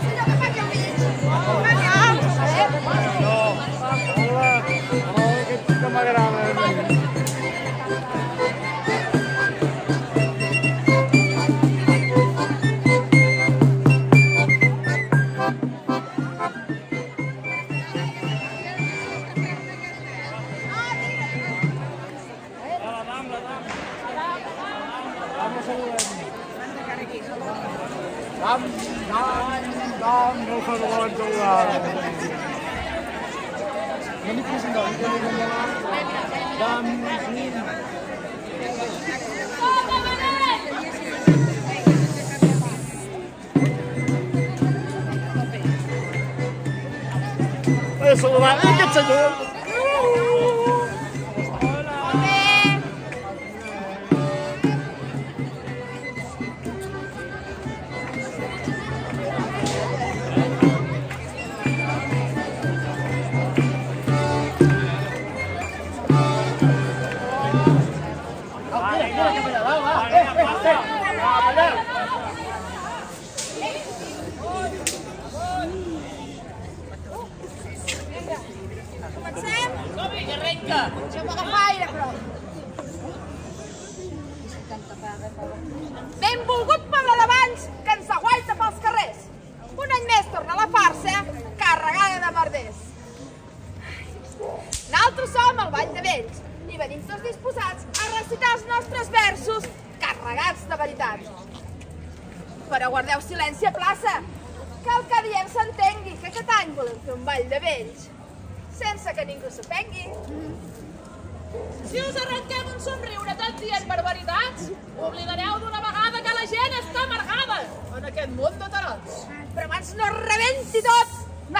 és allò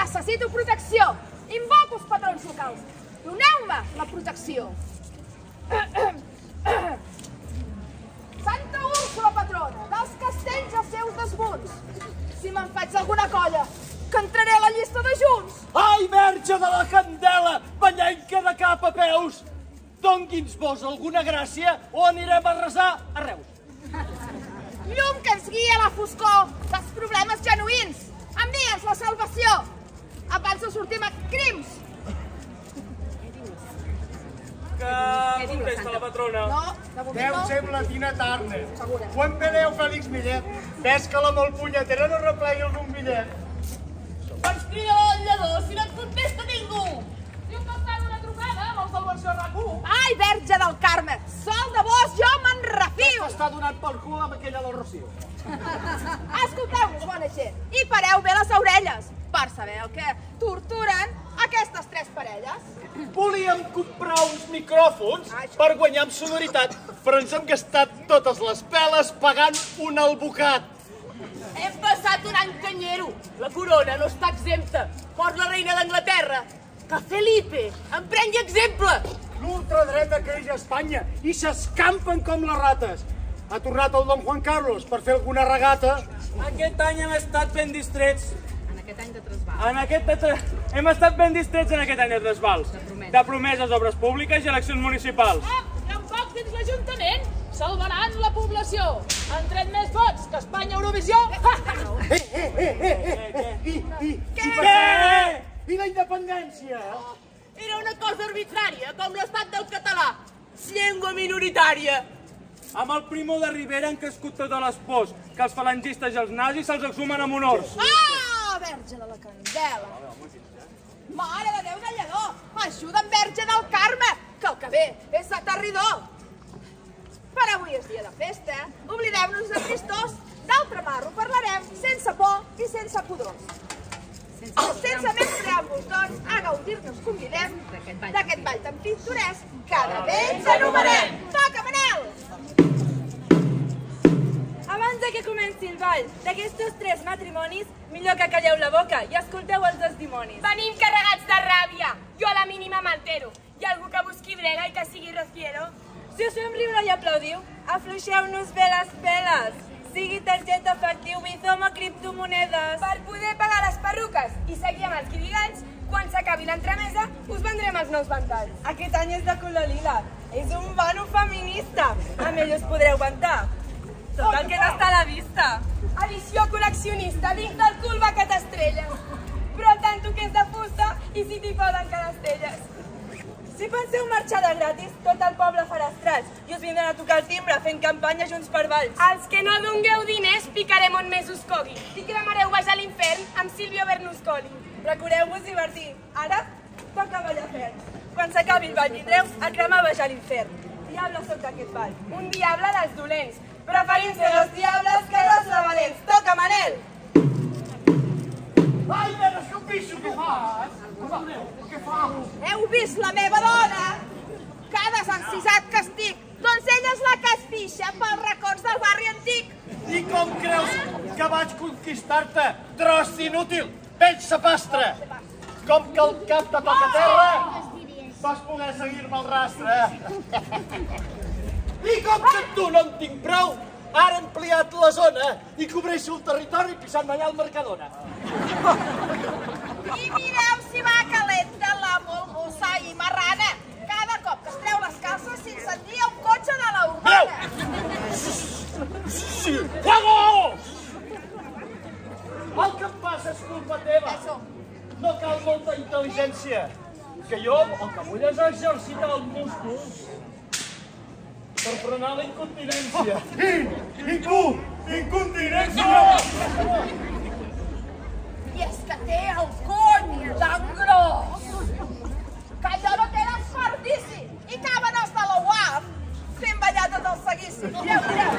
necessito protecció. Invoco els patrons locals. Doneu-me la protecció. Santa Úrsula, patrona, dels castells als seus desmunts. Si me'n faig alguna colla, que entraré a la llista de junts. Ai, verge de la candela, ballenca de cap a peus! Dongui'ns vos alguna gràcia o anirem a resar a Reus. Llum que ens guia a la foscor dels problemes genuïns. Envia'ns la salvació. Abans de sortir a crims. Que contesta la patrona. No, de moment Deu no. ser la Tina Turner. Segura. Quan veneu, Fèlix Millet? Ves que la molt punyetera no replegui algun bitllet. Doncs crida el llador si no et contesta ningú. Si un cop fan una trucada amb els del versió RAC1, Ai, verge del Carme, sol de vos jo me'n refio. Està donant pel cul amb aquella del Rocío. Escolteu-nos, bona gent, i pareu bé les orelles per saber el que torturen aquestes tres parelles. Volíem comprar uns micròfons per guanyar amb sonoritat, però ens hem gastat totes les peles pagant un albocat. hem passat un any canyero. La corona no està exempta. Fos la reina d'Anglaterra. Que Felipe en prengui exemple. L'ultradreta creix a Espanya i s'escampen com les rates. Ha tornat el don Juan Carlos per fer alguna regata. Aquest any hem estat ben distrets. En aquest any de trasbals. En aquest tra... Hem estat ben distrets en aquest any de trasbals. De promeses. De promeses, obres públiques i eleccions municipals. Ah, i un poc dins l'Ajuntament salvaran la població. Han tret més vots que Espanya Eurovisió. I, i, i, Què? I la independència? Era una cosa arbitrària, com l'estat del català. Llengua minoritària. Amb el primo de Rivera han crescut totes les pors, que els falangistes i els nazis se'ls exhumen amb honors. Ah, verge de la candela. Mare de Déu de lledó, ajuda'm, verge del Carme, que el que ve és aterridor. Per avui és dia de festa, oblidem-nos de tristors. D'altre marro parlarem sense por i sense pudors. Sense més preàmbuls, doncs, a gaudir-nos convidem d'aquest ball tan pintoresc que de bé ens anomenem. Toca, Manel! Abans de que comenci el ball d'aquestos tres matrimonis, millor que calleu la boca i escolteu els testimonis. Venim carregats de ràbia. Jo a la mínima m'altero. Hi ha algú que busqui brega i que sigui rociero? Si us fem riure i aplaudiu, afluixeu-nos bé les peles. Sigui targeta efectiu, bizom o criptomonedes. Per poder pagar les perruques i seguir amb els guirigants, quan s'acabi l'entremesa, us vendrem els nous ventalls. Aquest any és de color lila. És un bano feminista. Amb ell us podreu vantar. Tot el que no està a la vista. Edició col·leccionista dins del cul bacat estrelles. Però tanto que és de fusta i si t'hi poden quedar estelles. Si penseu marxar de gratis, tot el poble farà estrats i us vindran a tocar el timbre fent campanya junts per valls. Els que no dongueu diners picarem on més us cogui i cremareu baix a l'infern amb Silvio Bernusconi. Procureu-vos divertir. Ara toca ballar ferm. Quan s'acabi el ball vindreu a cremar baix a l'infern. Diable sóc d'aquest ball. Un diable dels dolents. Preferim ser los diables que los valents. Toca, Manel! Ai, nena, que piso que fas? Què fas? Heu vist la meva dona? Que desencisat que estic. Doncs ella és la que es pixa pels records del barri antic. I com creus que vaig conquistar-te, tros inútil, vell sapastre? Com que el cap te toca terra, vas poder seguir-me el rastre. I com que amb tu no en tinc prou, ara he ampliat la zona i cobreixo el territori pisant allà al Mercadona. I mireu si va calenta la molgosa i marrana. Cada cop que es treu les calces s'incendia un cotxe de la urbana. Sí, fuego! El que em passa és culpa teva. No cal molta intel·ligència. Que jo el que vull és exercitar els músculs per frenar la incontinència. I, i tu, incontinència! I és que té el cony tan gros que allò no té desperdici. I caben els de la UAM fent ballar tot el seguici. Mireu, mireu.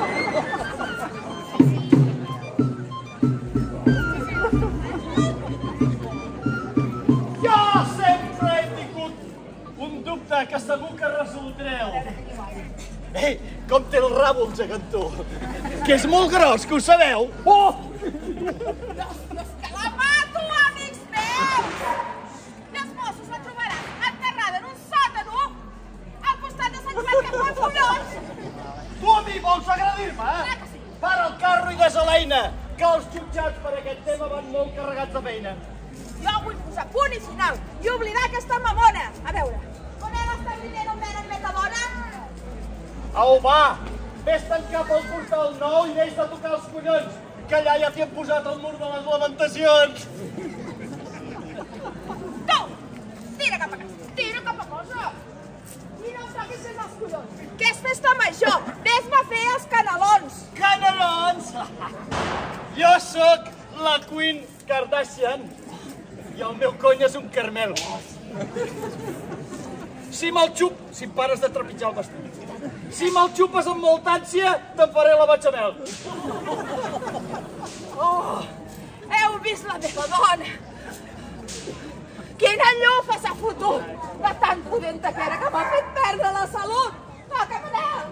Dubte que segur que resoldreu. Ei, com té el rabo el gegantó? Que és molt gros, que ho sabeu? Oh! La mato, amics meus! I els Mossos la trobaran enterrada en un sòtano al costat de Sant Joan que fa collons. Tu a mi vols agredir-me, eh? Para el carro i des a l'eina, que els jutjats per aquest tema van molt carregats de feina. Jo vull posar punt i final i oblidar aquesta mamona. A veure, on era està dient on venen metadona? Au, va! Vés-te'n cap al portal nou i deix de tocar els collons, que allà ja t'hi han posat el mur de les lamentacions. Tu! Tira cap a casa, tira cap a casa. I no toquis més els collons, que és festa major. Ves-me a fer els canelons. Canelons! Jo sóc la Queen Kardashian i el meu cony és un carmel. Si me'l xup, si pares de trepitjar el vestit. Si me'l xupes amb molta ànsia, te'n faré la batxamel. Oh, heu vist la meva dona? Quina llufa s'ha fotut! De tan pudenta que era que m'ha fet perdre la salut! Toca, Manel!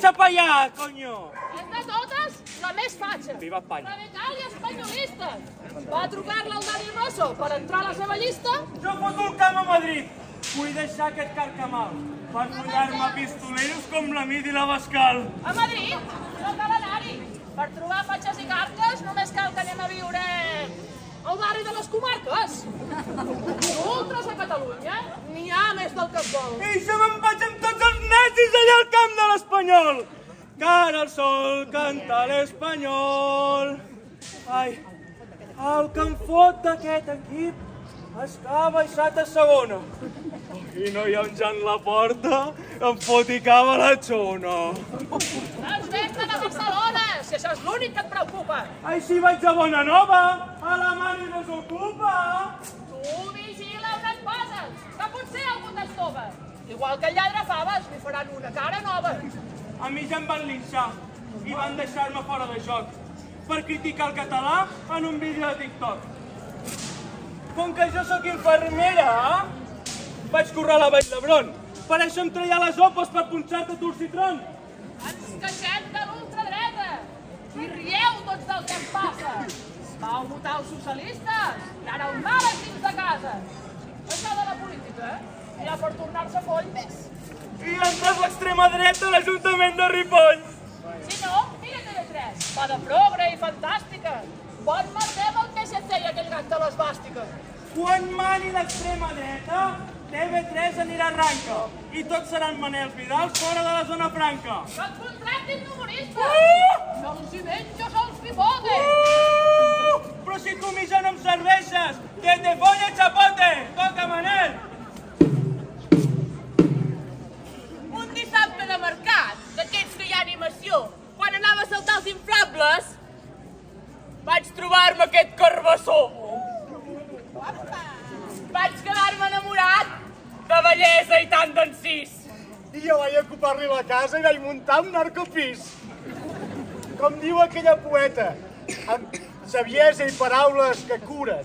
Anecha pa allà, coño! És de totes la més fatxa. Viva Espanya. Radical i espanyolista. Va trucar-la al Dani Rosso per entrar a la seva llista Jo foto el camp a Madrid. Vull deixar aquest carcamal per follar-me pistoleros com la Mid i la Bascal. a Madrid. No cal anar-hi. Per trobar fatxes i cartes només cal que anem a viure al barri de les comarques. Ultres a Catalunya n'hi ha més del que es vol. I jo me'n vaig amb tots els nazis allà al camp de l'Espanyol. Cara al sol canta l'Espanyol. Ai, el que em fot d'aquest equip està baixat a segona. I no hi ha un Jan la porta, em fot i cava la xona. Vés-te'n a Barcelona, si això és l'únic que et preocupa. Així vaig a Bona Nova, a la mani desocupa. Tu vigila on et poses, que potser algú t'estova. Igual que el lladre faves, li faran una cara nova. A mi ja em van linxar i van deixar-me fora de joc per criticar el català en un vídeo de TikTok. Com que jo sóc infermera, vaig currar a la Vall d'Hebron. Per això em treia les opes per punxar-te tu el citron. Ens queixem de l'ultradreta i rieu tots del que em passa. Vau votar els socialistes i ara el mal és dins de casa. Això de la política, eh? Ja per tornar-se foll més. I entres l'extrema dreta a l'Ajuntament de Ripoll. Si no, mira TV3. Va de progre i fantàstica. Bon merder amb el PSC i aquell gat de les bàstiques. Quan mani l'extrema dreta, TV3 anirà a arranca. I tots seran Manel Vidal fora de la zona franca. Que et contractin d'humorista. Se'ls hi menja, vaig muntar un narcopís. Com diu aquella poeta, amb saviesa i paraules que curen.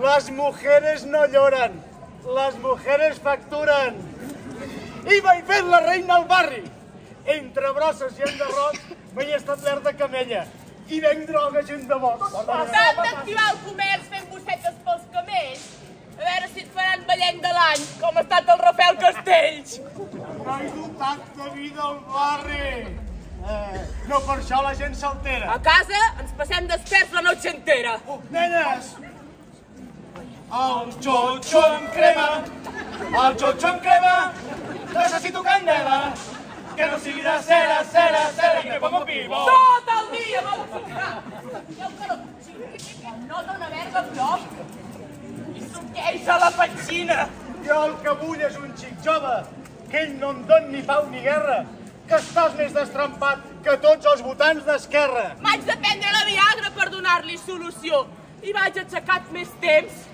Les mujeres no lloren, les mujeres facturen. I vaig fer la reina al barri. Entre brosses i enderrocs m'he establert de camella i venc droga gent de boc. S'han d'activar el comerç fent bossetes pels camells. A veure si et faran ballenc de l'any, com ha estat el Rafael Castells. M'he dotat de vida al barri. Eh, no per això la gent s'altera. A casa ens passem desperts la noche entera. Nenes! El xotxo amb crema, el xotxo amb crema, necessito candela, que no sigui de cera, cera, cera, i que pongo pivo. Tot el dia vol fumar. Jo que no... No dóna verga prop. I sorteix a la petxina. Jo el que vull és un xic jove, que ell no em don ni pau ni guerra, que estàs més destrempat que tots els votants d'Esquerra. Vaig de prendre la Viagra per donar-li solució i vaig aixecat més temps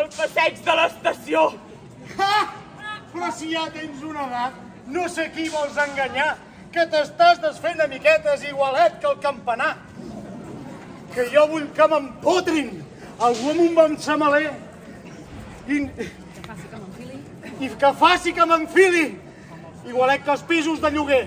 el passeig de l'estació. Ha! Però si ja tens una edat, no sé qui vols enganyar, que t'estàs desfent a miquetes igualet que el campanar. Que jo vull que m'empotrin algú amb un bon semaler i, i que faci que m'enfili igualet que els pisos de lloguer.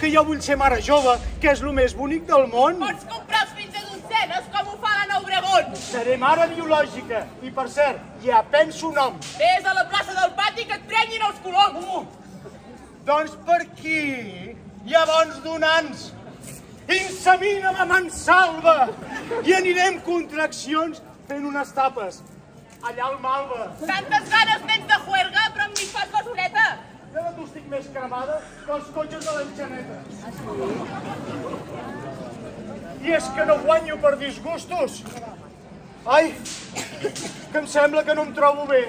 Que jo vull ser mare jove, que és el més bonic del món. Pots comprar els fills de doncenes com ho fa l'Anna Obregón. Seré mare biològica i, per cert, ja penso nom. Vés a la plaça del pati que et prenyin els coloms. Doncs per aquí hi ha bons donants. Insemina la mansalva i anirem contraccions fent unes tapes. Allà al Malva. Tantes ganes tens de juerga, però amb mi fas besoneta. Jo no t'ho estic més cremada que els cotxes de l'enxaneta. I és que no guanyo per disgustos. Ai, que em sembla que no em trobo bé.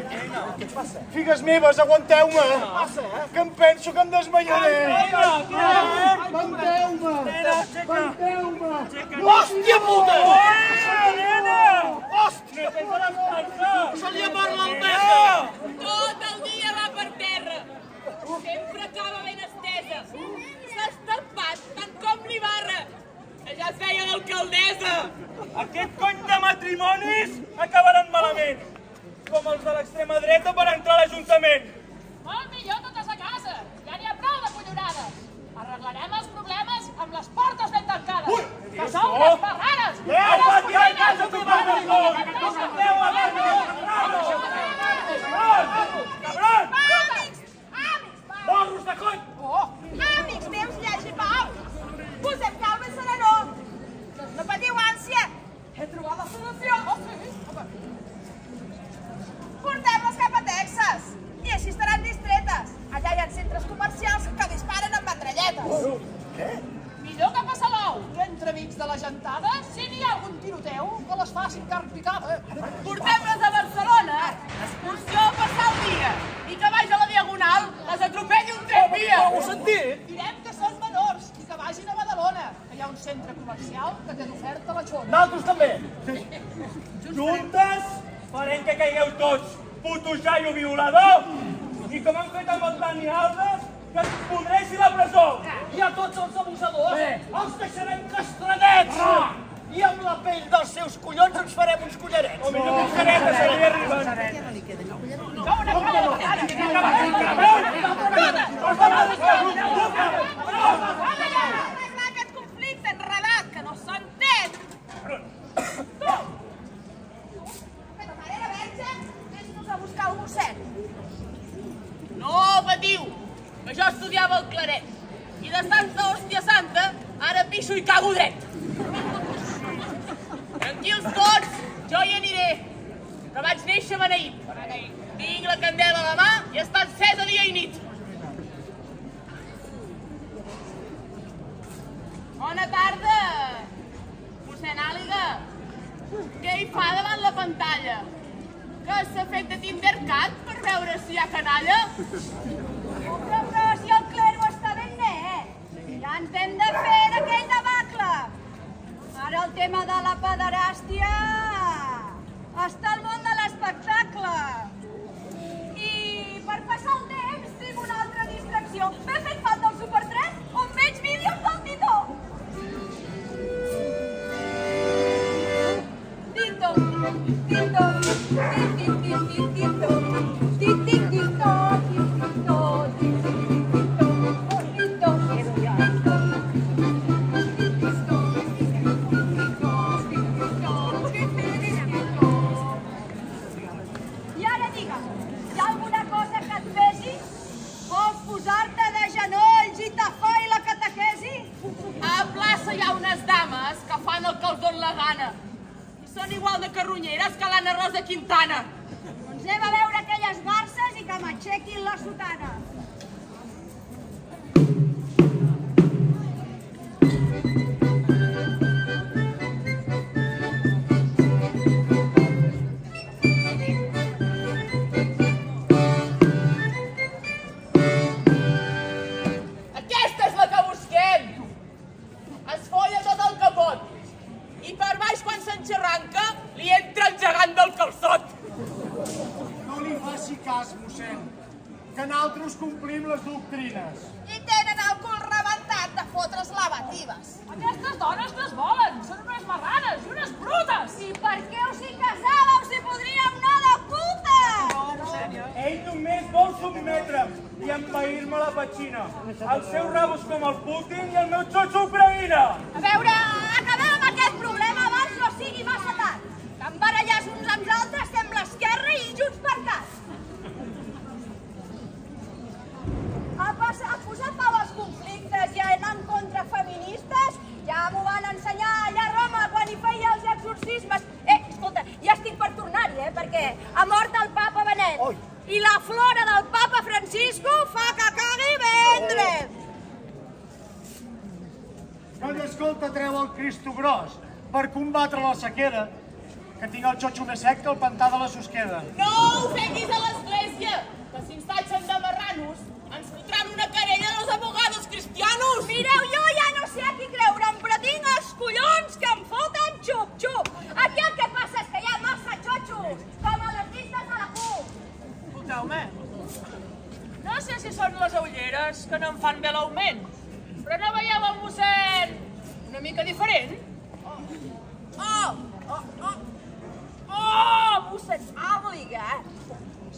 Figues meves, aguanteu-me. Que em penso que em desmaiaré. Aguanteu-me. Aguanteu-me. Hòstia puta! Hòstia! Se li ha parlat el Tot el dia va per terra. Sempre acaba ben estesa. S'ha estampat tant com l'Ibarra, que ja es veia l'alcaldessa. Aquest cony matrimonis acabaran malament, com els de l'extrema dreta per entrar a l'Ajuntament. Molt millor totes a casa. Ja n'hi ha prou de collonades. Arreglarem els problemes amb les portes ben tancades. Ui, que són les parrares. Eh, pati a casa, tu vas Cabrón! Amics! Amics! va. Morros de cony! Amics meus, llegi pau! Posem calma i serenor! No patiu ànsia! He trobat la solució! Oh, Portem-les cap a Texas! I així estaran distretes! Allà hi ha centres comercials que disparen amb metralletes! Millor que a Salou, entre amics de la gentada, si n'hi ha algun tiroteu, que les facin carn picada. Portem-les a Barcelona, excursió a passar el dia, i que vagi a la Diagonal, les atropelli un tramvia. Ho sentit? Direm vagin a Badalona, que hi ha un centre comercial que té d'oferta la xona. Nosaltres també. Juntes farem que caigueu tots, puto jaio violador! I com han fet amb el Dani Alves, que ens podreixi la presó! I a tots els abusadors els deixarem castradets! I amb la pell dels seus collons ens farem uns collarets. O millor que careta, se li arriben. Arreglar el claret. I de santa hòstia santa, ara pixo i cago dret. Tranquils tots, jo hi aniré. Però vaig néixer beneït. Tinc la candela a la mà i està encesa dia i nit. Bona tarda, mossèn Àliga. Què hi fa davant la pantalla? Que s'ha fet de Tindercat per veure si hi ha canalla? Ens hem de fer d'aquell debacle. Ara el tema de la pederàstia està al món de l'espectacle. I per passar el temps tinc una altra distracció. M'he fet igual de carronyeres que l'Anna Rosa Quintana. Doncs anem a veure aquelles garces i que m'aixequin la sotana. Posar pau als conflictes i a anar en contra feministes, ja m'ho van ensenyar allà a Roma quan hi feia els exorcismes. Eh, escolta, ja estic per tornar-hi, eh, perquè ha mort el papa Benet. Oi. I la flora del papa Francisco fa que cagui vendre. No li escolta treu el Cristo gros per combatre la sequera, que tinc el xotxo més sec que el pantà de la Susqueda. No ofenguis a l'església, que si ens tatxen de marranos, si són les ulleres que no em fan bé l'augment, però no veieu el mossèn una mica diferent? Oh, oh, oh, oh, mossèn Àbliga.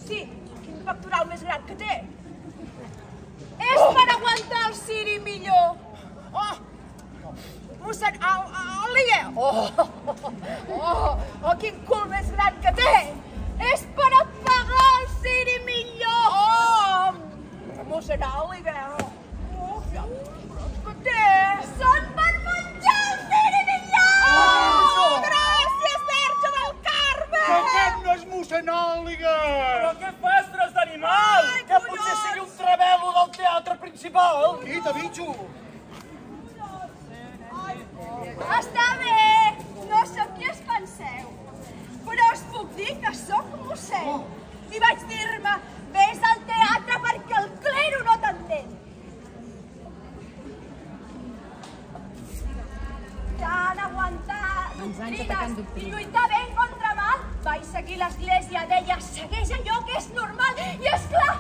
Sí, quin pectoral més gran que té. És per aguantar el ciri millor. Oh, mossèn Àbliga. Oh, oh, oh, quin cul més gran que té. 都是饶一个了。我想不对，算不不叫谁的名呀？Gràcies, Sergio del Carme! Toquem-nos, mossèn Òliga! Però què fas, d'animal? Que potser sigui un travelo del teatre principal! Quita, bitxo! Està bé! No sé qui es penseu, però us puc dir que sóc mossèn. I vaig dir-me, vés al teatre perquè el clero no t'entén. Tant aguantar doctrines i lluitar bé contra mal, vaig seguir l'església, deia, segueix allò que és normal. I és clar,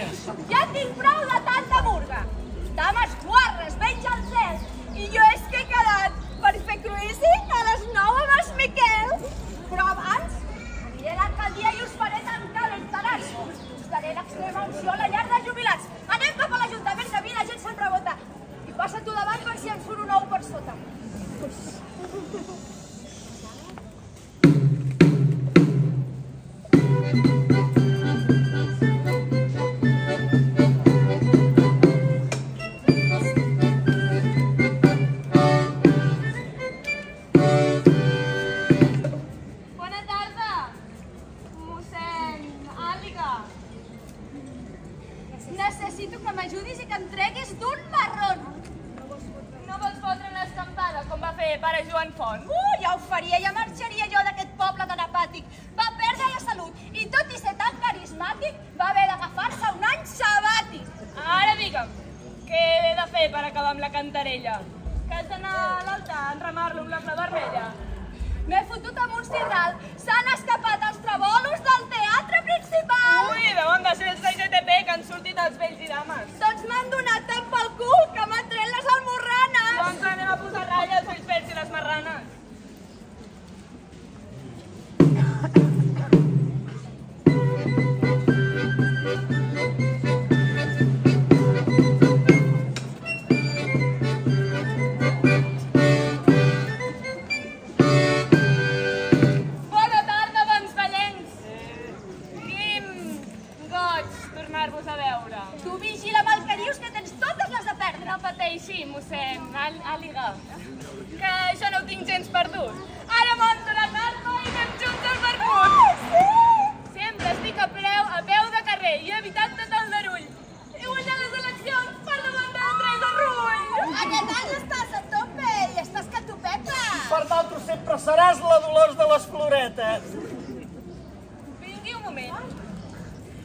trens de fer per acabar amb la cantarella? Que has d'anar a l'altar a enramar-lo amb la flor vermella? M'he fotut amb un cirral, s'han escapat els trebolos del teatre principal. Ui, deuen de ser els de IGTP que han sortit els vells i dames. Doncs m'han donat tant pel cul que m'han tret les almorranes. Doncs anem a posar ratlla als verds i les marranes. Per d'altres sempre seràs la Dolors de les Floretes. Vingui un moment.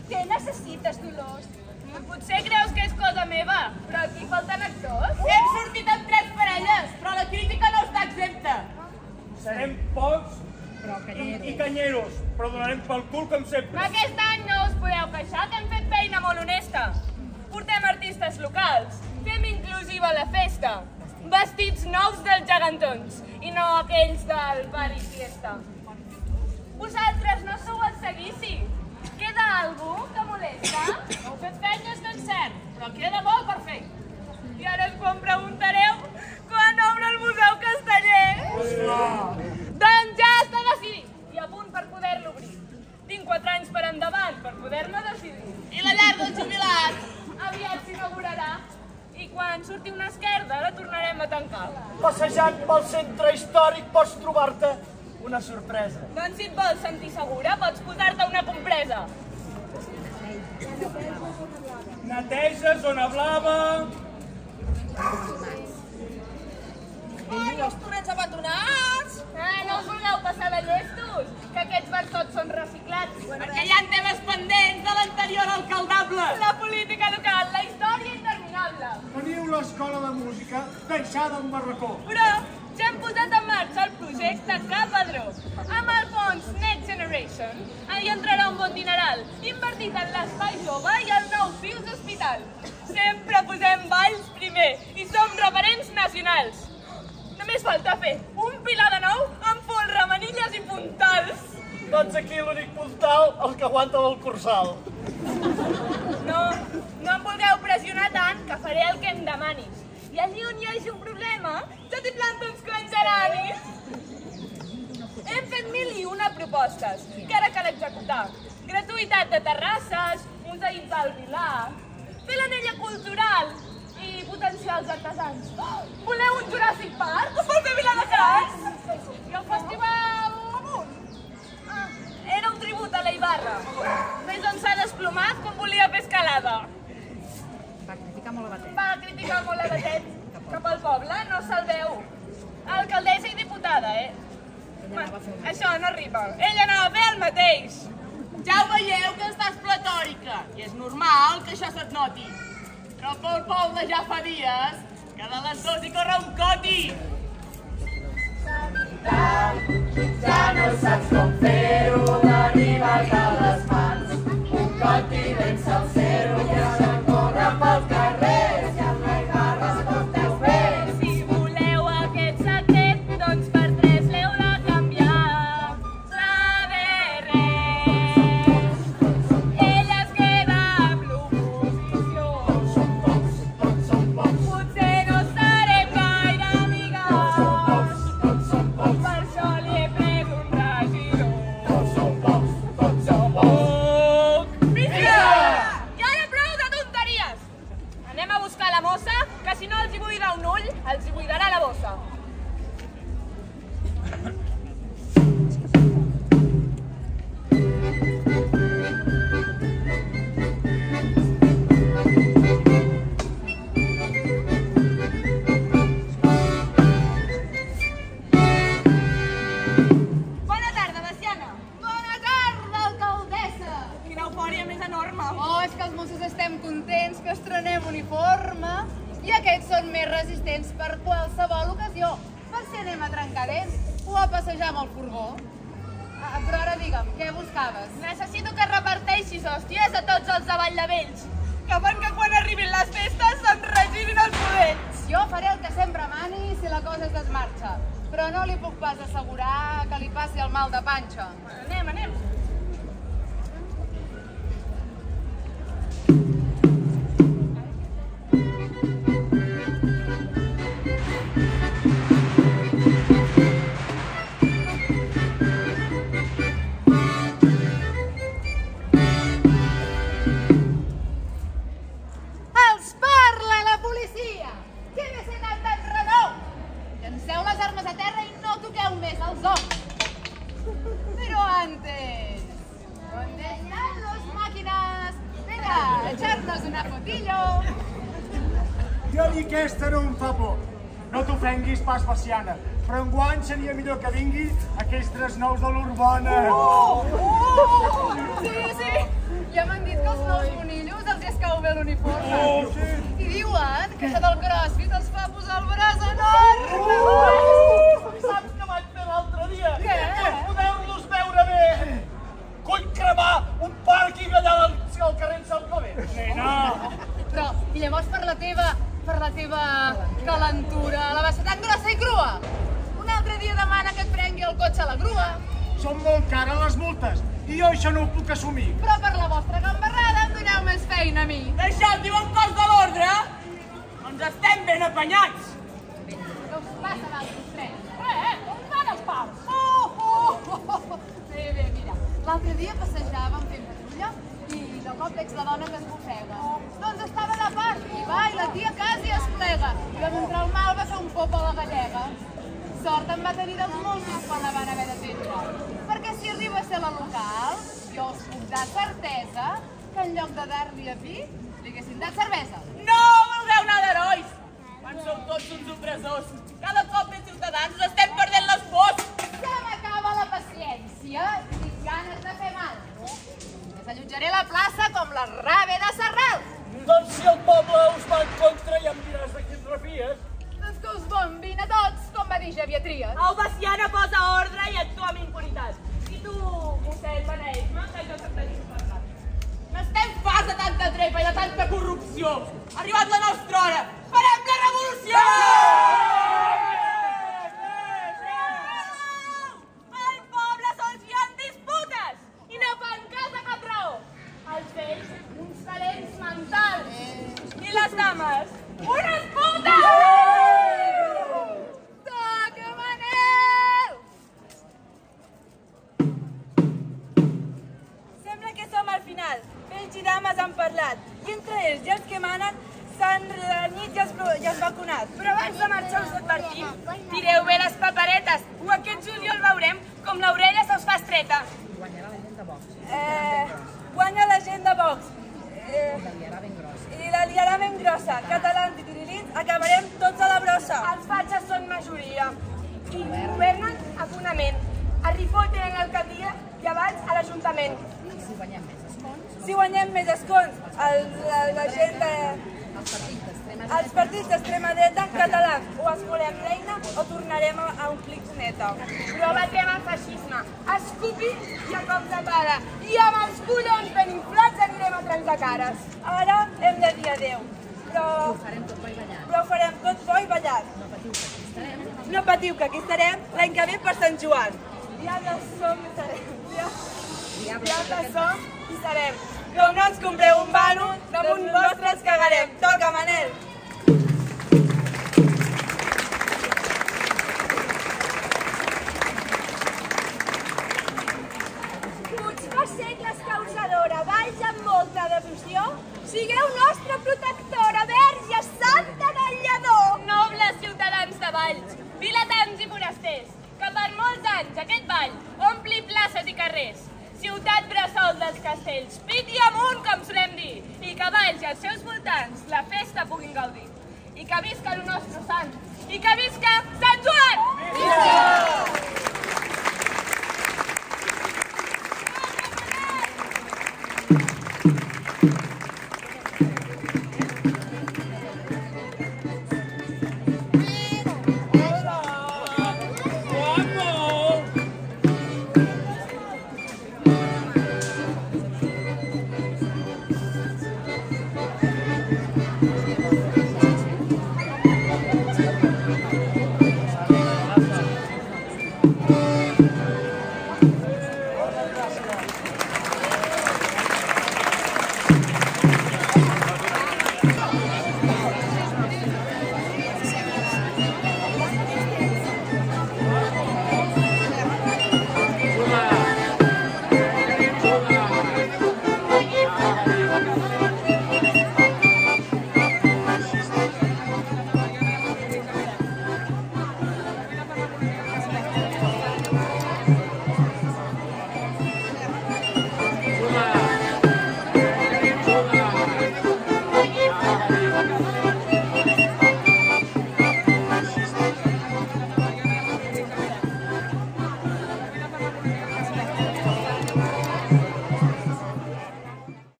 Què necessites, Dolors? Potser creus que és cosa meva, però aquí falten actors. Hem sortit amb tres parelles, però la crítica no està exempta. Serem pocs i, i canyeros, però donarem pel cul com sempre. Aquest any no us podeu queixar que hem fet feina molt honesta. Portem artistes locals, fem inclusiva la festa, vestits nous dels gegantons i no aquells del bar i fiesta. Vosaltres no sou el seguici. Queda algú que molesta? Heu fet feina, és ben cert, però queda molt per fer. I ara us quan preguntareu quan obre el Museu Casteller. Doncs ja està decidit i a punt per poder-lo obrir. Tinc quatre anys per endavant per poder-me decidir. I la llar dels jubilats? Aviat s'inaugurarà i quan surti una esquerda la tornarem a tancar. Passejant pel centre històric pots trobar-te una sorpresa. Doncs si et vols sentir segura, pots posar-te una compresa. Neteja, zona blava... Ai, els torrents abandonats. Ah, no us vulgueu passar de llestos, que aquests versots són reciclats. Perquè hi ha temes pendents de l'anterior alcaldable. La política local, la història interminable. Teniu l'escola de música deixada en barracó. Però ja hem posat en marxa el projecte Capadró. Amb el fons Next Generation, hi entrarà un bon dineral, invertit en l'espai jove i el nou Fius Hospital. Sempre posem balls primer i som referents nacionals. Només falta fer un pilar de nou amb folre, manilles i puntals. Doncs aquí l'únic puntal, el que aguanta del cursal. No, vulgueu pressionar tant, que faré el que em demanis. I allí on hi hagi un problema, jo t'hi planto uns quants geranis. Hem fet mil i una propostes, que ara cal executar. Gratuïtat de terrasses, museïts del Vilar, fer l'anella cultural i potenciar els artesans. Voleu un Jurassic Park? Com vol fer Viladecans? I el festival amunt? Ah, era un tribut a la Ibarra. Ves on s'ha desplomat com volia fer escalada. Molt a Batet. Va criticar molt a Batet. Cap al poble no se'l veu. Alcaldessa i diputada, eh? Això no arriba. Ella anava a fer el mateix. Ja ho veieu que estàs platòrica i és normal que això se't noti. Però pel poble ja fa dies que de les dos hi corre un coti. Ja no saps com fer-ho, t'arriba a les mans. Un coti ben salsero passejar amb el furgó. Ah, però ara digue'm, què buscaves? Necessito que reparteixis hòsties a tots els davalllavells, que fan que quan arribin les festes se'n regirin els budells. Jo faré el que sempre mani si la cosa es desmarxa, però no li puc pas assegurar que li passi el mal de panxa. Anem, anem. Tres nous de l'Urbana. Sí, sí, ja m'han dit que els nous monillos els hi escau bé l'uniforme. Oh, sí. I diuen que això del crossfit els fa posar el braç enorme. Saps què vaig fer l'altre dia? Què? Per poder-los veure bé. Cony cremar un pàrquing allà al, al carrer en Sant Claver. Nena! Però, i llavors per la teva, per la teva calentura, la va ser tan grossa i crua? Altre dia demana que et prengui el cotxe a la grua, Són molt cares les multes i jo això no ho puc assumir. però per la vostra gambarrada em doneu més feina a mi. D'això et diuen cos de l'ordre? Doncs estem ben apanyats. Què us passa, d'altres trens? Eh, on van els pals? Oh, oh, oh, oh. Bé, bé, mira, l'altre dia passejàvem fent patrulla i de cop veig la dona que es bofega. Doncs estava de part i va, i la tia quasi es plega. I vam entrar al mal va fer un pop a la gallega. Sort em va tenir dels Mossos quan la van haver d'atendre. Perquè si arriba a ser la local, jo us puc dar certesa que en lloc de dar-li a vi, li haguessin dat cervesa. No vulgueu anar d'herois. Quan sou tots uns opressors. Cada cop més ciutadans us estem perdent les pors. Se m'acaba la paciència i tinc ganes de fer mal. Desallotjaré la plaça com la rave de Serral. Doncs si el poble us va en contra ja em diràs Xavier Trias. El Baciana posa ordre i actua amb impunitat. I tu, mossèn Beneisme, que jo sempre dic parlat. N'estem fas de tanta trepa i de tanta corrupció. Ha arribat la nostra hora. Farem la revolució! Al poble sols hi ha disputes i no fan cas a cap raó. Els vells, uns talents mentals. I les dames, unes i dames han parlat. I entre ells i els que manen s'han renyit i es, i es vacunat. Però abans de marxar us advertim. Tireu bé les paperetes o aquest juliol veurem com l'orella se us fa estreta. Eh, guanya la gent de Vox. Eh, I la liarà ben grossa. Catalans i tirilits acabarem tots a la brossa. Els fatxes són majoria i governen a fonament. a Ripoll tenen l'alcaldia i abans a l'Ajuntament. Si guanyem? Si guanyem més escons, el, la, la gent de... Els partits d'extrema dreta catalans o escolem l'eina o tornarem a, a omplir cuneta. Però batem el feixisme, escupi i a cop de pala. I amb els collons ben inflats anirem a trencar cares. Ara hem de dir adeu. Però... Però ho farem tot bo i ballat. No patiu que aquí estarem l'any que ve per Sant Joan. Diables som i serem. Dia- Diables som i serem. Com no ens compreu un vano, damunt vostre ens cagarem. Toca, Manel!